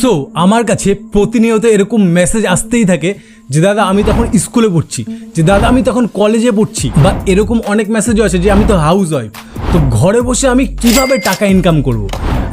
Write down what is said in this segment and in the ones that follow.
So আমার কাছে প্রতিনিয়ত এরকম মেসেজ আসতেই থাকে যে, দাদা, আমি তখন স্কুলে পড়ছি। যে, দাদা, আমি তখন কলেজে পড়ছি। বা এরকম অনেক মেসেজও আছে যে, আমি তো হাউস ওয়াইফ তো ঘরে বসে আমি কীভাবে টাকা ইনকাম করব।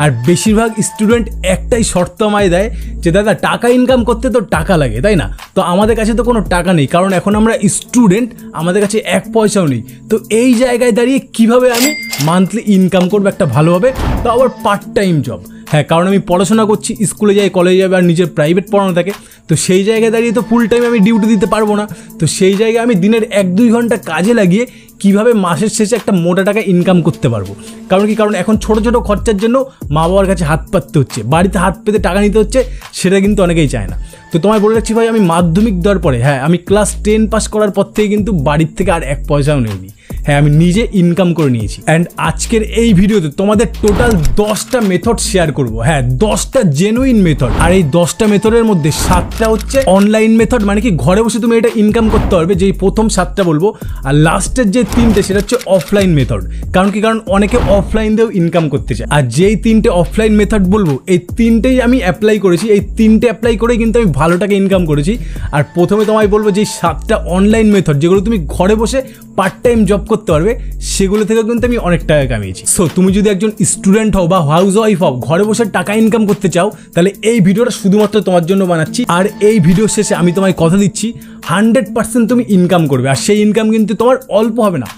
আর বেশিরভাগ স্টুডেন্ট একটাই শর্ত আমায় দেয় যে, দাদা, টাকা ইনকাম করতে তো টাকা লাগে, তাই না? তো আমাদের কাছে তো কোনো টাকা নেই, কারণ এখন আমরা স্টুডেন্ট আমাদের কাছে এক পয়সাও নেই। তো এই জায়গায় দাঁড়িয়ে কীভাবে আমি মান্থলি ইনকাম করব একটা ভালোভাবে? তো আবার পার্ট টাইম জব হ্যাঁ কারণ আমি পড়াশোনা করছি, স্কুলে যাই কলেজে যাবে আর নিজের প্রাইভেট পড়ানো থাকে। তো সেই জায়গায় দাঁড়িয়ে তো ফুল টাইম আমি ডিউটি দিতে পারব না। তো সেই জায়গায় আমি দিনের এক দুই ঘণ্টা কাজে লাগিয়ে কীভাবে মাসের শেষে একটা মোটা টাকা ইনকাম করতে পারব? কারণ কি? কারণ এখন ছোট ছোট খরচার জন্য মা বাবার কাছে হাত পাততে হচ্ছে। বাড়িতে হাত পেতে টাকা নিতে হচ্ছে, সেটা কিন্তু অনেকেই চায় না। তো তোমায় বলে রাখছি ভাই, আমি মাধ্যমিক দেওয়ার পরে হ্যাঁ আমি ক্লাস টেন পাস করার পর থেকে কিন্তু বাড়ির থেকে আর এক পয়সাও নেইনি। হ্যাঁ আমি নিজে ইনকাম করে নিয়েছি। অ্যান্ড আজকের এই ভিডিওতে তোমাদের টোটাল দশটা মেথড শেয়ার করব। হ্যাঁ দশটা জেনুইন মেথড আর এই দশটা মেথডের মধ্যে সাতটা হচ্ছে অনলাইন মেথড মানে কি ঘরে বসে তুমি এটা ইনকাম করতে পারবে, যেই প্রথম সাতটা বলব। আর লাস্টের যে তিনটে, সেটা হচ্ছে অফলাইন মেথড কারণ কি? কারণ অনেকে অফলাইন দিয়েও ইনকাম করতে চায়। আর যেই তিনটে অফলাইন মেথড বলব, এই তিনটেই আমি অ্যাপ্লাই করেছি। এই তিনটে অ্যাপ্লাই করেই কিন্তু আমি ভালো টাকা ইনকাম করেছি। আর প্রথমে তোমায় বলব যে সাতটা অনলাইন মেথড যেগুলো তুমি ঘরে বসে পার্ট টাইম জব করতে পারবে, সেগুলো থেকে কিন্তু আমি অনেক টাকা কামিয়েছি। সো তুমি যদি একজন স্টুডেন্ট হও বা হাউস ওয়াইফ হও, ঘরে বসে টাকা ইনকাম করতে চাও, তাহলে এই ভিডিওটা শুধুমাত্র তোমার জন্য বানাচ্ছি। আর এই ভিডিও শেষে আমি তোমায় কথা দিচ্ছি হান্ড্রেড পার্সেন্ট তুমি ইনকাম করবে। আর সেই ইনকাম কিন্তু তোমার অল্প হবে না।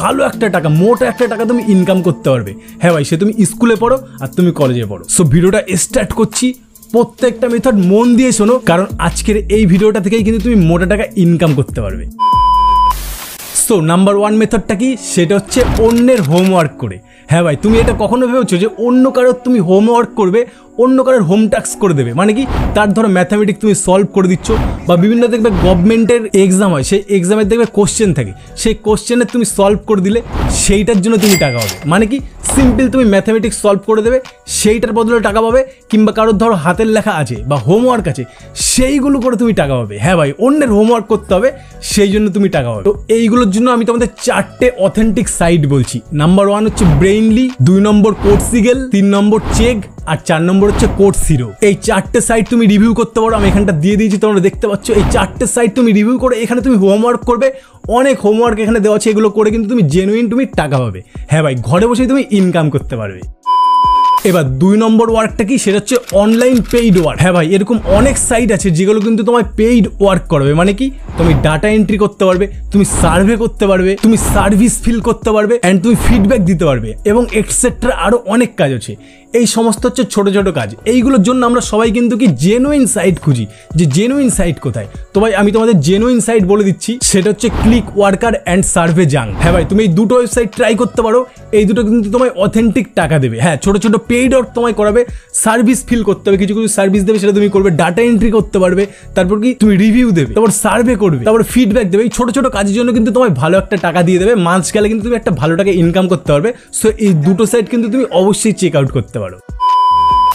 ভালো একটা টাকা, মোটা একটা টাকা তুমি ইনকাম করতে পারবে। হ্যাঁ ভাই, সে তুমি স্কুলে পড়ো আর তুমি কলেজে পড়ো। সো ভিডিওটা স্টার্ট করছি। প্রত্যেকটা মেথড মন দিয়ে শোনো, কারণ আজকের এই ভিডিওটা থেকেই কিন্তু তুমি মোটা টাকা ইনকাম করতে পারবে। সো নাম্বার ওয়ান মেথডটা কি? সেটা হচ্ছে অন্যের হোমওয়ার্ক করে। হ্যাঁ ভাই, তুমি এটা কখনো ভেবেছো যে অন্য কারোর তুমি হোমওয়ার্ক করবে? অন্য কারোর হোম টাস্ক করে দেবে। মানে কি? তার ধরো ম্যাথামেটিক্স তুমি সলভ করে দিচ্ছ বা বিভিন্ন দেখবে গভর্নমেন্টের এক্সাম হয়, সেই এক্সামের দেখবে কোশ্চেন থাকে। সেই কোশ্চেনের তুমি সলভ করে দিলে সেইটার জন্য তুমি টাকা পাবে। মানে কি? সিম্পল তুমি ম্যাথামেটিক্স সলভ করে দেবে, সেইটার বদলে টাকা পাবে, কিংবা কারোর ধরো হাতের লেখা আছে বা হোমওয়ার্ক আছে, সেইগুলো করে তুমি টাকা পাবে। হ্যাঁ ভাই, অন্যের হোমওয়ার্ক করতে হবে, সেই জন্য তুমি টাকা পাবে। তো এইগুলোর জন্য আমি তোমাদের চারটে অথেন্টিক সাইট বলছি। নাম্বার ওয়ান হচ্ছে ব্রেইনলি দুই নম্বর কোর্সিগেল তিন নম্বর চেক আর চার নম্বর হচ্ছে কোর্স হিরো এই চারটে সাইট তুমি রিভিউ করতে পারো, আমি এখানটা দিয়ে দিয়েছি, তোমরা দেখতে পাচ্ছ। এই চারটে সাইট তুমি রিভিউ করে এখানে তুমি হোমওয়ার্ক করবে। অনেক হোমওয়ার্ক এখানে দেওয়া আছে, এগুলো করে কিন্তু তুমি জেনুইন তুমি টাকা পাবে। হ্যাঁ ভাই, ঘরে বসেই তুমি ইনকাম করতে পারবে। এবার দুই নম্বর ওয়ার্কটা কি? সেটা হচ্ছে অনলাইন পেইড ওয়ার্ক হ্যাঁ ভাই, এরকম অনেক সাইট আছে যেগুলো কিন্তু তোমায় পেইড ওয়ার্ক করবে। মানে কি? তুমি ডাটা এন্ট্রি করতে পারবে, তুমি সার্ভে করতে পারবে, তুমি সার্ভিস ফিল করতে পারবে অ্যান্ড তুমি ফিডব্যাক দিতে পারবে, এবং এক্সেট্রা আরও অনেক কাজ আছে। এই সমস্ত হচ্ছে ছোটো ছোটো কাজ। এইগুলোর জন্য আমরা সবাই কিন্তু কি জেনুইন সাইট খুঁজি যে জেনুইন সাইট কোথায়? তো ভাই, আমি তোমাদের জেনুইন সাইট বলে দিচ্ছি, সেটা হচ্ছে ক্লিক ওয়ার্কার অ্যান্ড সার্ভে জাং হ্যাঁ ভাই, তুমি এই দুটো ওয়েবসাইট ট্রাই করতে পারো, এই দুটো কিন্তু তোমায় অথেন্টিক টাকা দেবে। হ্যাঁ ছোটো ছোটো পেইড ওয়ার্ক তোমায় করাবে সার্ভিস ফিল করতে হবে, কিছু কিছু সার্ভিস দেবে, সেটা তুমি করবে ডাটা এন্ট্রি করতে পারবে, তারপর কি তুমি রিভিউ দেবে, তারপর সার্ভে করবে, তারপর ফিডব্যাক দেবে, এই ছোটো ছোটো কাজের জন্য কিন্তু তোমায় ভালো একটা টাকা দিয়ে দেবে মাস গেলে কিন্তু তুমি একটা ভালো টাকা ইনকাম করতে পারবে। সো এই দুটো সাইট কিন্তু তুমি অবশ্যই চেক আউট করতে পারো।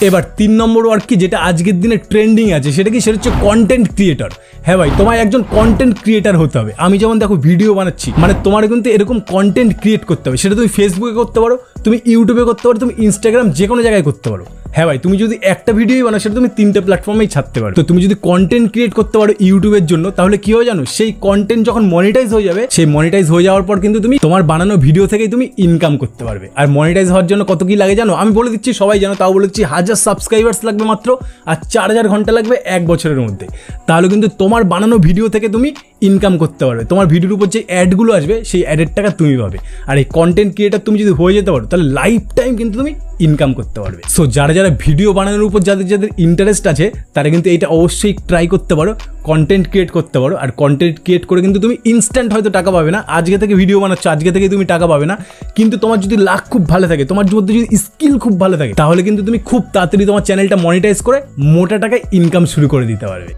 এবার তিন নম্বর ওয়ার্ক কি, যেটা আজকের দিনে ট্রেন্ডিং আছে, সেটা কি? সেটা হচ্ছে কন্টেন্ট ক্রিয়েটর হ্যাঁ ভাই, তোমায় একজন কন্টেন্ট ক্রিয়েটার হতে হবে। আমি যেমন দেখো ভিডিও বানাচ্ছি মানে তোমার কিন্তু এরকম কন্টেন্ট ক্রিয়েট করতে হবে। সেটা তুমি ফেসবুকে করতে পারো, তুমি ইউটিউবে করতে পারো, তুমি ইনস্টাগ্রাম যে কোনো জায়গায় করতে পারো। হ্যাঁ ভাই, তুমি যদি একটা ভিডিওই বানাও, সেটা তুমি তিনটে প্ল্যাটফর্মেই ছাড়তে পারো। তো তুমি যদি কন্টেন্ট ক্রিয়েট করতে পারো ইউটিউবের জন্য, তাহলে কি হয় জানো? সেই কন্টেন্ট যখন মনিটাইজ হয়ে যাবে, সেই মনিটাইজ হয়ে যাওয়ার পর কিন্তু তুমি তোমার বানানো ভিডিও থেকেই তুমি ইনকাম করতে পারবে। আর মনিটাইজ হওয়ার জন্য কত কি লাগে জানো? আমি বলে দিচ্ছি, সবাই জানো, তাও বলে দিচ্ছি, হাজার সাবস্ক্রাইবার্স লাগবে মাত্র আর চার হাজার ঘণ্টা লাগবে এক বছরের মধ্যে। তাহলে কিন্তু তোমার বানানো ভিডিও থেকে তুমি ইনকাম করতে পারবে। তোমার ভিডিওর উপর যে অ্যাডগুলো আসবে, সেই অ্যাডের টাকা তুমি পাবে। আর এই কন্টেন্ট ক্রিয়েটার তুমি যদি হয়ে যেতে পারো, তাহলে লাইফ টাইম কিন্তু তুমি ইনকাম করতে পারবে। সো যারা যারা ভিডিও বানানোর উপর যাদের যাদের ইন্টারেস্ট আছে, তারা কিন্তু এটা অবশ্যই ট্রাই করতে পারো কন্টেন্ট ক্রিয়েট করতে পারো। আর কন্টেন্ট ক্রিয়েট করে কিন্তু তুমি ইনস্ট্যান্ট হয়তো টাকা পাবে না। আজকে থেকে ভিডিও বানাচ্ছ, আজকে থেকে তুমি টাকা পাবে না। কিন্তু তোমার যদি লাখ খুব ভালো থাকে, তোমার মধ্যে যদি স্কিল খুব ভালো থাকে, তাহলে কিন্তু তুমি খুব তাড়াতাড়ি তোমার চ্যানেলটা মনিটাইজ করে মোটা টাকায় ইনকাম শুরু করে দিতে পারবে।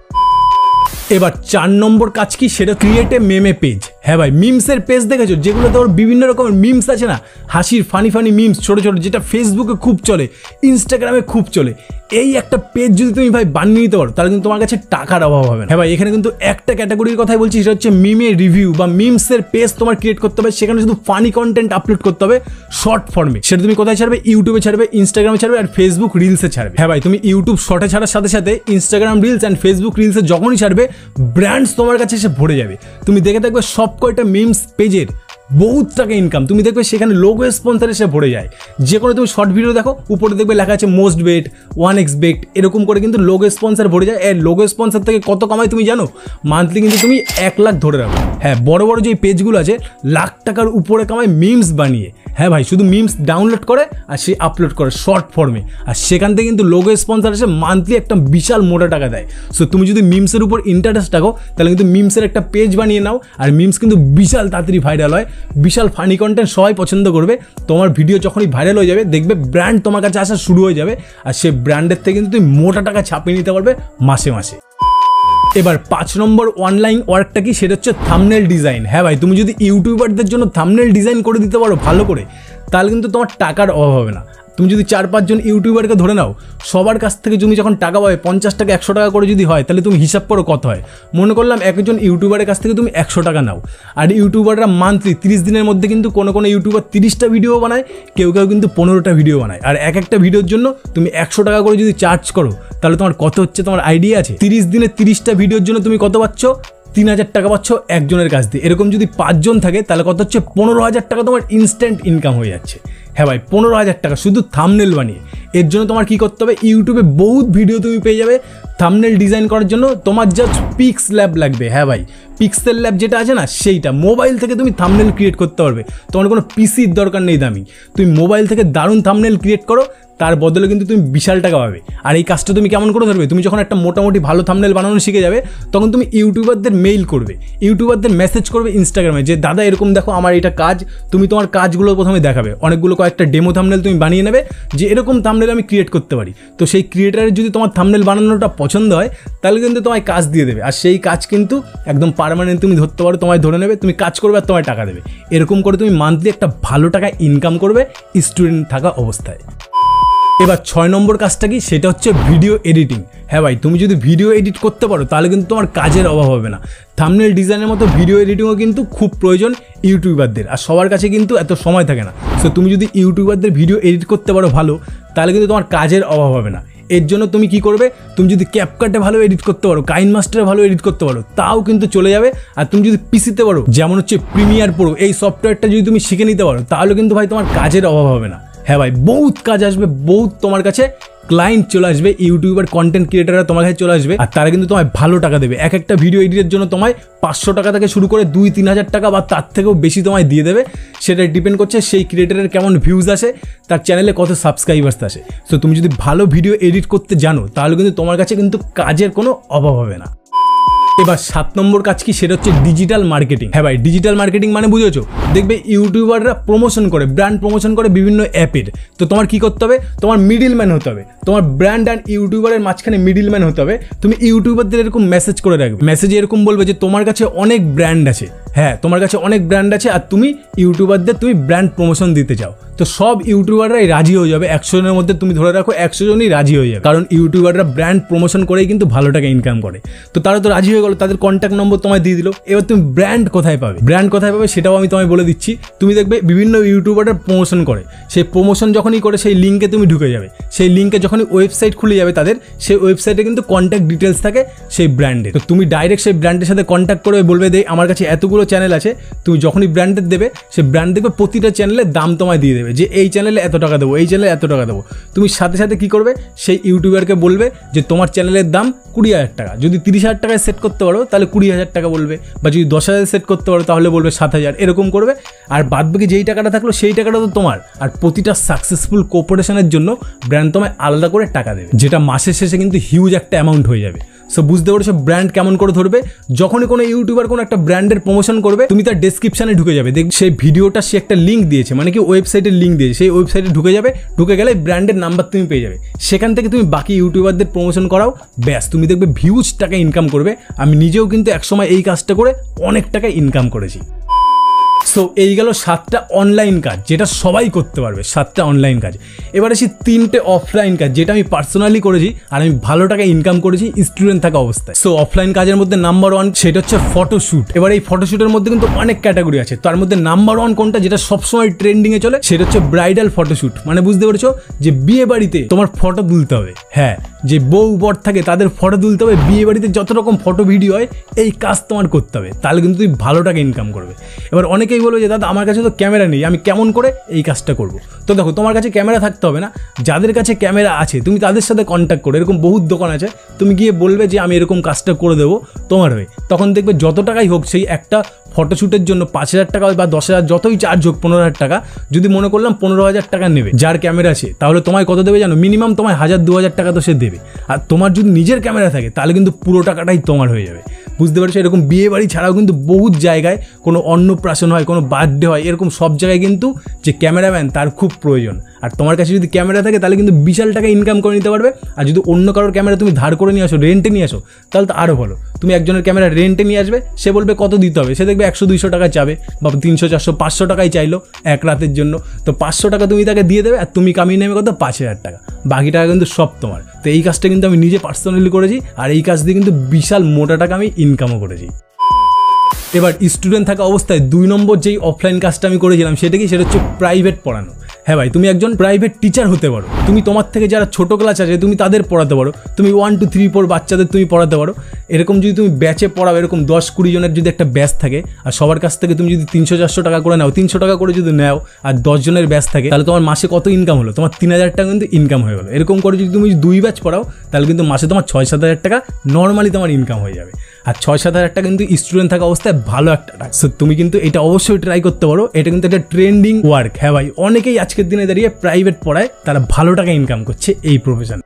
এবার চার নম্বর কাজ কি? সেটা ক্রিয়েট এ মেমে পেজ হ্যাঁ ভাই মিমসের পেজ দেখেছ? যেগুলো তোর বিভিন্ন রকমের মিমস আছে না? হাসির ফানি ফানি মিমস ছোট ছোট, যেটা ফেসবুকে খুব চলে ইনস্টাগ্রামে খুব চলে। এই একটা পেজ যদি তুমি ভাই বানিয়ে নিতে পারো, তাহলে কিন্তু তোমার কাছে টাকার অভাব হবে হ্যাঁ ভাই, এখানে কিন্তু একটা ক্যাটাগরির কথাই বলছি, সেটা হচ্ছে মিমের রিভিউ বা মিমসের পেজ তোমার ক্রিয়েট করতে হবে, সেখানে শুধু ফানি কন্টেন্ট আপলোড করতে হবে শর্ট ফর্মে সেটা তুমি কোথায় ছাড়বে? ইউটিউবে ছাড়বে ইনস্টাগ্রামে ছাড়বে, আর ফেসবুক রিলসে ছাড়বে। হ্যাঁ ভাই, তুমি ইউটিউব শর্টে ছাড়ার সাথে সাথে ইনস্টাগ্রাম রিলস অ্যান্ড ফেসবুক রিলসে যখনই ছাড়বে ব্র্যান্ডস তোমার কাছে এসে ভরে যাবে। তুমি দেখে থাকবে সব কয়টা মিমস পেজের বহুত টাকা ইনকাম তুমি দেখবে সেখানে লোগো স্পন্সার এসে ভরে যায়। যে কোনো তুমি শর্ট ভিডিও দেখো, উপরে দেখবে লেখা আছে Mostbet one x bet এরকম করে কিন্তু লোগো স্পন্সার ভরে যায়। এর লোগো স্পন্সার থেকে কত কামাই তুমি জানো? মান্থলি কিন্তু তুমি এক লাখ ধরে রাখো। হ্যাঁ বড় বড় যে পেজগুলো আছে, লাখ টাকার উপরে কামায় মিমস বানিয়ে। হ্যাঁ ভাই, শুধু মিমস ডাউনলোড করে আর সে আপলোড করে শর্ট ফর্মে আর সেখান থেকে কিন্তু লোগো স্পন্সার এসে মান্থলি একটা বিশাল মোটা টাকা দেয়। সো তুমি যদি মিমসের উপর ইন্টারেস্ট রাখো তাহলে কিন্তু মিমসের একটা পেজ বানিয়ে নাও। আর মিমস কিন্তু বিশাল তাড়াতাড়ি ভাইরাল হয়। বিশাল ফানি কন্টেন্ট সবাই পছন্দ করবে। তোমার ভিডিও যখনই ভাইরাল হয়ে যাবে, দেখবে ব্র্যান্ড তোমার কাছে আসা শুরু হয়ে যাবে। আর সে ব্র্যান্ডের থেকে কিন্তু তুমি মোটা টাকা ছাপিয়ে নিতে পারবে মাসে মাসে। এবার পাঁচ নম্বর অনলাইন ওয়ার্কটা কি? সেটা হচ্ছে থামনেল ডিজাইন হ্যাঁ ভাই, তুমি যদি ইউটিউবারদের জন্য থামনেল ডিজাইন করে দিতে পারো ভালো করে, তাহলে কিন্তু তোমার টাকার অভাব হবে না। তুমি যদি চার পাঁচজন ইউটিউবারকে ধরে নাও, সবার কাছ থেকে তুমি যখন টাকা পাবে, পঞ্চাশ টাকা, একশো টাকা করে যদি হয়, তাহলে তুমি হিসাব করো কত হয়। মনে করলাম একজন ইউটিউবারের কাছ থেকে তুমি একশো টাকা নাও। আর ইউটিউবাররা মান্থলি, তিরিশ দিনের মধ্যে কিন্তু কোনো কোনো ইউটিউবার তিরিশটা ভিডিও বানায়, কেউ কেউ কিন্তু পনেরোটা ভিডিও বানায়। আর এক একটা ভিডিওর জন্য তুমি একশো টাকা করে যদি চার্জ করো, তাহলে তোমার কত হচ্ছে? তোমার আইডিয়া আছে? তিরিশ দিনে তিরিশটা ভিডিওর জন্য তুমি কত পাচ্ছ? তিন হাজার টাকা পাচ্ছ একজনের কাছ দিয়ে। এরকম যদি পাঁচজন থাকে, তাহলে কত হচ্ছে? পনেরো হাজার টাকা তোমার ইনস্ট্যান্ট ইনকাম হয়ে যাচ্ছে। হ্যাঁ ভাই, পনেরো হাজার টাকা, শুধু থামনেল বানিয়ে। এর জন্য তোমার কি করতে হবে? ইউটিউবে বহুত ভিডিও তুমি পেয়ে যাবে। থামনেল ডিজাইন করার জন্য তোমার জাস্ট পিক্স ল্যাব লাগবে। হ্যাঁ ভাই পিক্সেল ল্যাব যেটা আছে না, সেইটা। মোবাইল থেকে তুমি থামনেল ক্রিয়েট করতে পারবে। তোমার কোনো পিসির দরকার নেই দামি। তুমি মোবাইল থেকে দারুণ থামনেল ক্রিয়েট করো। তার বদলে কিন্তু তুমি বিশাল টাকা পাবে। আর এই কাজটা তুমি কেমন করে ধরবে? তুমি যখন একটা মোটামুটি ভালো থামনেল বানানো শিখে যাবে, তখন তুমি ইউটিউবারদের মেইল করবে। ইউটিউবারদের মেসেজ করবে ইনস্টাগ্রামে যে, দাদা, এরকম দেখো আমার এটা কাজ, তুমি তোমার কাজগুলো প্রথমে দেখাবে। অনেকগুলো কয়েকটা ডেমো থামনেল তুমি বানিয়ে নেবে, যে এরকম থামনেল আমি ক্রিয়েট করতে পারি। তো সেই ক্রিয়েটারের যদি তোমার থামনেল বানানোটা পছন্দ হয়, তাহলে কিন্তু তোমায় কাজ দিয়ে দেবে। আর সেই কাজ কিন্তু একদম পারমানেন্ট তুমি ধরতে পারো, তোমায় ধরে নেবে, তুমি কাজ করবে আর তোমায় টাকা দেবে। এরকম করে তুমি মান্থলি একটা ভালো টাকা ইনকাম করবে স্টুডেন্ট থাকা অবস্থায়। এবার ছয় নম্বর কাজটা কি? সেটা হচ্ছে ভিডিও এডিটিং হ্যাঁ ভাই, তুমি যদি ভিডিও এডিট করতে পারো, তাহলে কিন্তু তোমার কাজের অভাব হবে না। থামনেল ডিজাইনের মতো ভিডিও এডিটিংও কিন্তু খুব প্রয়োজন ইউটিউবারদের, আর সবার কাছে কিন্তু এত সময় থাকে না। সো তুমি যদি ইউটিউবারদের ভিডিও এডিট করতে পারো ভালো, তাহলে কিন্তু তোমার কাজের অভাব হবে না। এর জন্য তুমি কি করবে? তুমি যদি ক্যাপকাটে ভালো এডিট করতে পারো কাইন মাস্টারে ভালো এডিট করতে পারো, তাও কিন্তু চলে যাবে। আর তুমি যদি পিসিতে পারো, যেমন হচ্ছে প্রিমিয়ার প্রো এই সফটওয়্যারটা যদি তুমি শিখে নিতে পারো, তাহলে কিন্তু ভাই তোমার কাজের অভাব হবে না। হ্যাঁ ভাই, বহুত কাজ আসবে, বহুত তোমার কাছে ক্লায়েন্ট চলে আসবে ইউটিউবার কন্টেন্ট ক্রিয়েটাররা তোমার কাছে চলে আসবে, আর তারা কিন্তু তোমায় ভালো টাকা দেবে। এক একটা ভিডিও এডিটের জন্য তোমায় পাঁচশো টাকা থেকে শুরু করে দুই তিন হাজার টাকা বা তার থেকেও বেশি তোমায় দিয়ে দেবে। সেটা ডিপেন্ড করছে সেই ক্রিয়েটারের কেমন ভিউজ আসে, তার চ্যানেলে কত সাবস্ক্রাইবার্স আসে। সো তুমি যদি ভালো ভিডিও এডিট করতে জানো, তাহলে কিন্তু তোমার কাছে কিন্তু কাজের কোনো অভাব হবে না। এবার সাত নম্বর কাজ কি? সেটা হচ্ছে ডিজিটাল মার্কেটিং হ্যাঁ ভাই ডিজিটাল মার্কেটিং মানে বুঝেছ? দেখবে ইউটিউবাররা প্রমোশন করে ব্র্যান্ড প্রমোশন করে বিভিন্ন অ্যাপের তো তোমার কি করতে হবে? তোমার মিডিল ম্যান হতে হবে। তোমার ব্র্যান্ড অ্যান্ড ইউটিউবারের মাঝখানে মিডিল ম্যান হতে হবে। তুমি ইউটিউবারদের এরকম মেসেজ করে রাখবে। মেসেজে এরকম বলবে যে, তোমার কাছে অনেক ব্র্যান্ড আছে। হ্যাঁ তোমার কাছে অনেক ব্র্যান্ড আছে আর তুমি ইউটিউবারদের তুমি ব্র্যান্ড প্রমোশন দিতে চাও। তো সব ইউটিউবাররাই রাজি হয়ে যাবে। একশো জনের মধ্যে তুমি ধরে রাখো, একশো জনই রাজি হয়ে যাবে। কারণ ইউটিউবাররা ব্র্যান্ড প্রমোশন করেই কিন্তু ভালো টাকা ইনকাম করে। তো তারা তো রাজি হয়ে গেলো, তাদের কন্ট্যাক্ট নম্বর তোমায় দিয়ে দিল। এবার তুমি ব্র্যান্ড কোথায় পাবে? ব্র্যান্ড কোথায় পাবে সেটাও আমি তোমায় বলে দিচ্ছি। তুমি দেখবে বিভিন্ন ইউটিউবাররা প্রমোশন করে। সেই প্রমোশন যখনই করে, সেই লিঙ্কে তুমি ঢুকে যাবে। সেই লিঙ্কে যখনই ওয়েবসাইট খুলে যাবে তাদের, সেই ওয়েবসাইটে কিন্তু কন্ট্যাক্ট ডিটেলস থাকে সেই ব্র্যান্ডে তো তুমি ডাইরেক্ট সেই ব্র্যান্ডের সাথে কন্ট্যাক্ট করে বলবে দে আমার কাছে এতগুলো চ্যানেল আছে। তুমি যখনই ব্র্যান্ডের দেবে, সেই ব্র্যান্ড দেখবে প্রতিটা চ্যানেলের দাম তোমায় দিয়ে দেবে। যে এই চ্যানেলে এত টাকা দেবো, এই চ্যানেলে এত টাকা দেবো। তুমি সাথে সাথে কি করবে? সেই ইউটিউবারকে বলবে যে তোমার চ্যানেলের দাম কুড়ি হাজার টাকা। যদি তিরিশ হাজার টাকায় সেট করতে পারো, তাহলে কুড়ি হাজার টাকা বলবে। বা যদি দশ হাজার সেট করতে পারো, তাহলে বলবে সাত হাজার। এরকম করবে। আর বাদ বাকি যেই টাকাটা থাকল, সেই টাকাটা তো তোমার। আর প্রতিটা সাকসেসফুল কোপারেশনের জন্য ব্র্যান্ড তোমায় আলাদা করে টাকা দেবে। যেটা মাসের শেষে কিন্তু হিউজ একটা অ্যামাউন্ট হয়ে যাবে। সো বুঝতে পেরেছ ব্র্যান্ড কেমন করে ধরবে? যখনই কোনো ইউটিউবার কোনো একটা ব্র্যান্ডের প্রমোশন করবে, তুমি তার ডেসক্রিপশানে ঢুকে যাবে। দেখ, সেই ভিডিওটা সে একটা লিঙ্ক দিয়েছে মানে কি ওয়েবসাইটের লিঙ্ক দিয়েছে। সেই ওয়েবসাইটে ঢুকে যাবে, ঢুকে গেলে ব্র্যান্ডের নাম্বার তুমি পেয়ে যাবে। সেখান থেকে তুমি বাকি ইউটিউবারদের প্রমোশন করাও, ব্যাস, তুমি দেখবে ভিউজ টাকা ইনকাম করবে। আমি নিজেও কিন্তু একসময় এই কাজটা করে অনেক টাকা ইনকাম করেছি। সো এই গেল সাতটা অনলাইন কাজ, যেটা সবাই করতে পারবে, সাতটা অনলাইন কাজ। এবার আসি তিনটে অফলাইন কাজ, যেটা আমি পার্সোনালি করেছি, আর আমি ভালো টাকা ইনকাম করেছি স্টুডেন্ট থাকা অবস্থায়। সো অফলাইন কাজের মধ্যে নাম্বার ওয়ান সেটা হচ্ছে ফটোশ্যুট এবার এই ফটোশ্যুটের মধ্যে কিন্তু অনেক ক্যাটাগরি আছে। তার মধ্যে নাম্বার ওয়ান কোনটা, যেটা সবসময় ট্রেন্ডিংয়ে চলে, সেটা হচ্ছে ব্রাইডাল ফটোশ্যুট মানে বুঝতে পেরেছ? যে বিয়ে বাড়িতে তোমার ফটো তুলতে হবে। হ্যাঁ যে বউ বর থাকে, তাদের ফটো তুলতে হবে। বিয়ে বাড়িতে যত রকম ফটো ভিডিও হয়, এই কাজ তোমার করতে হবে। তাহলে কিন্তু তুমি ভালো টাকা ইনকাম করবে। এবার অনেকেই বলবে যে, দাদা, আমার কাছে তো ক্যামেরা নেই, আমি কেমন করে এই কাজটা করব? তো দেখো, তোমার কাছে ক্যামেরা থাকতে হবে না। যাদের কাছে ক্যামেরা আছে, তুমি তাদের সাথে কন্ট্যাক্ট করো। এরকম বহুত দোকান আছে, তুমি গিয়ে বলবে যে, আমি এরকম কাজটা করে দেবো তোমার হয়ে। তখন দেখবে যত টাকাই হোক, সেই একটা ফটোশ্যুটের জন্য পাঁচ হাজার টাকা বা দশ হাজার, যতই চার্জ হোক, পনেরো হাজার টাকা, যদি মনে করলাম পনেরো হাজার টাকা নেবে যার ক্যামেরা আছে, তাহলে তোমায় কত দেবে জানো? মিনিমাম তোমায় হাজার দু হাজার টাকা তো সে দেবে। আর তোমার যদি নিজের ক্যামেরা থাকে, তাহলে কিন্তু পুরো টাকাটাই তোমার হয়ে যাবে। বুঝতে পারছ? এরকম বিয়ে বাড়ি ছাড়াও কিন্তু বহুত জায়গায় কোনো অন্নপ্রাশন হয়, কোনো বার্থডে হয়, এরকম সব জায়গায় কিন্তু যে ক্যামেরাম্যান তার খুব প্রয়োজন। আর তোমার কাছে যদি ক্যামেরা থাকে, তাহলে কিন্তু বিশাল টাকা ইনকাম করে নিতে পারবে। আর যদি অন্য কারোর ক্যামেরা তুমি ধার করে নিয়ে আসো রেন্টে নিয়ে আসো, তাহলে তো আরও ভালো। তুমি একজনের ক্যামেরা রেন্টে নিয়ে আসবে, সে বলবে কত দিতে হবে? সে দেখবে একশো, দুইশো টাকা চাবে বা তিনশো, চারশো, পাঁচশো টাকাই চাইলো এক রাতের জন্য। তো পাঁচশো টাকা তুমি তাকে দিয়ে দেবে আর তুমি কামিয়ে নেবে কত? পাঁচ হাজার টাকা। বাকি টাকা কিন্তু সব তোমার। তো এই কাজটা কিন্তু আমি নিজে পার্সোনালি করেছি আর এই কাজ দিয়ে কিন্তু বিশাল মোটা টাকা আমি ইনকামও করেছি। এবার স্টুডেন্ট থাকা অবস্থায় দুই নম্বর যেই অফলাইন কাজটা আমি করেছিলাম সেটা কি? সেটা হচ্ছে প্রাইভেট পড়ানো। হ্যাঁ ভাই, তুমি একজন প্রাইভেট টিচার হতে পারো। তুমি তোমার থেকে যারা ছোট ক্লাস আছে, তুমি তাদের পড়াতে পারো। তুমি ওয়ান টু থ্রি ফোর বাচ্চাদের তুমি পড়াতে পারো। এরকম যদি তুমি ব্যাচে পড়াও, এরকম দশ কুড়ি জনের যদি একটা ব্যাচ থাকে, আর সবার কাছ থেকে তুমি যদি তিনশো, চারশো টাকা করে নাও, তিনশো টাকা করে যদি নাও, আর দশ জনের ব্যাচ থাকে, তাহলে তোমার মাসে কত ইনকাম হলো? তোমার তিন হাজার টাকা কিন্তু ইনকাম হয়ে গেলো। এরকম করে যদি তুমি দুই ব্যাচ পড়াও, তাহলে কিন্তু মাসে তোমার ছয়, সাত হাজার টাকা নর্মালি তোমার ইনকাম হয়ে যাবে। আর ছয় সাত হাজার টাকা কিন্তু স্টুডেন্ট থাকা অবস্থায় ভালো একটা টাকা সো তুমি কিন্তু এটা অবশ্যই ট্রাই করতে পারো। এটা কিন্তু একটা ট্রেন্ডিং ওয়ার্ক হ্যাঁ ভাই, অনেকেই আজকের দিনে দাঁড়িয়ে প্রাইভেট পড়ায়, তারা ভালো টাকা ইনকাম করছে এই প্রফেশন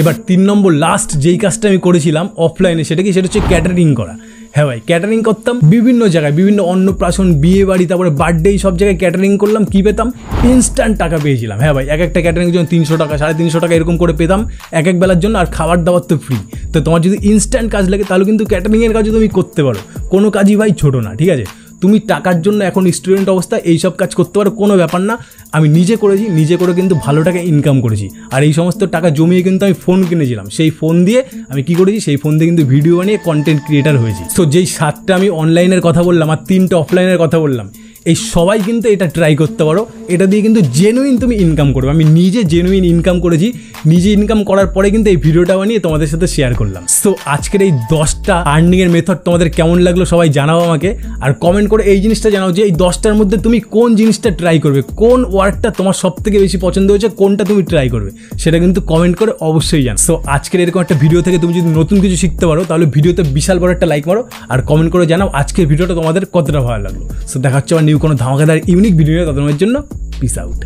এবার তিন নম্বর লাস্ট যেই কাজটা আমি করেছিলাম অফলাইনে সেটা কি? সেটা হচ্ছে ক্যাটারিং করা। হ্যাঁ ভাই ক্যাটারিং করতাম বিভিন্ন জায়গায়, বিভিন্ন অন্নপ্রাশন, বিয়ে বাড়ি, তারপরে বার্থডে সব জায়গায় ক্যাটারিং করলাম, কী পেতাম? ইনস্ট্যান্ট টাকা পেয়েছিলাম। হ্যাঁ ভাই এক একটা ক্যাটারিংয়ের জন্য তিনশো টাকা, সাড়ে তিনশো টাকা এরকম করে পেতাম এক এক বেলার জন্য, আর খাবার দাবার তো ফ্রি তো তোমার যদি ইনস্ট্যান্ট কাজ লাগে, তাহলে কিন্তু ক্যাটারিংয়ের কাজও তুমি করতে পারো। কোনো কাজই ভাই ছোটো না, ঠিক আছে? তুমি টাকার জন্য এখন স্টুডেন্ট অবস্থায় এইসব কাজ করতে পারো, কোনো ব্যাপার না। আমি নিজে করেছি, নিজে করে কিন্তু ভালো টাকা ইনকাম করেছি। আর এই সমস্ত টাকা জমিয়ে কিন্তু আমি ফোন কিনেছিলাম। সেই ফোন দিয়ে আমি কি করেছি, সেই ফোন দিয়ে কিন্তু ভিডিও বানিয়ে কন্টেন্ট ক্রিয়েটার হয়েছি। তো যেই সাতটা আমি অনলাইনের কথা বললাম, আর তিনটা অফলাইনের কথা বললাম এই সবাই কিন্তু এটা ট্রাই করতে পারো। এটা দিয়ে কিন্তু জেনুইন তুমি ইনকাম করবে। আমি নিজে জেনুইন ইনকাম করেছি। নিজে ইনকাম করার পরে কিন্তু এই ভিডিওটা বানিয়ে তোমাদের সাথে শেয়ার করলাম। সো আজকের এই দশটা আর্নিংয়ের মেথড তোমাদের কেমন লাগল সবাই জানাও আমাকে। আর কমেন্ট করে এই জিনিসটা জানাও যে, এই দশটার মধ্যে তুমি কোন জিনিসটা ট্রাই করবে? কোন ওয়ার্কটা তোমার সব থেকে বেশি পছন্দ হয়েছে? কোনটা তুমি ট্রাই করবে? সেটা কিন্তু কমেন্ট করে অবশ্যই জান। সো আজকের এরকম একটা ভিডিও থেকে তুমি যদি নতুন কিছু শিখতে পারো, তাহলে ভিডিওতে বিশাল বড় একটা লাইক মারো। আর কমেন্ট করে জানাও আজকের ভিডিওটা তোমাদের কতটা ভালো লাগল। সো দেখা হচ্ছে আমার নিউ কোনো ধামাকাদার ইউনিক ভিডিও তাদের জন্য পিস আউট